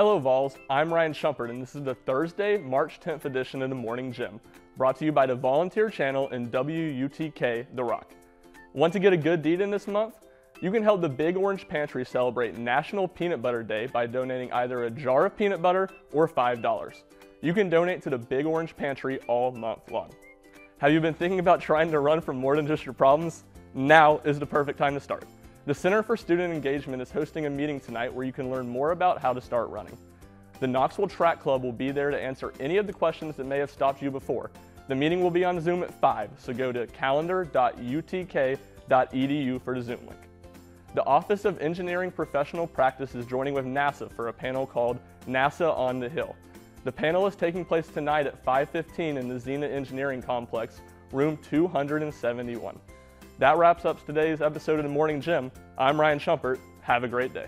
Hello Vols, I'm Ryan Schumpert and this is the Thursday, March 10th edition of the Morning JEM, brought to you by the Volunteer Channel and WUTK The Rock. Want to get a good deed in this month? You can help the Big Orange Pantry celebrate National Peanut Butter Day by donating either a jar of peanut butter or $5. You can donate to the Big Orange Pantry all month long. Have you been thinking about trying to run from more than just your problems? Now is the perfect time to start. The Center for Student Engagement is hosting a meeting tonight where you can learn more about how to start running. The Knoxville Track Club will be there to answer any of the questions that may have stopped you before. The meeting will be on Zoom at 5, so go to calendar.utk.edu for the Zoom link. The Office of Engineering Professional Practice is joining with NASA for a panel called NASA on the Hill. The panel is taking place tonight at 5.15 in the Zeanah Engineering Complex, room 271. That wraps up today's episode of the Morning JEM. I'm Ryan Schumpert. Have a great day.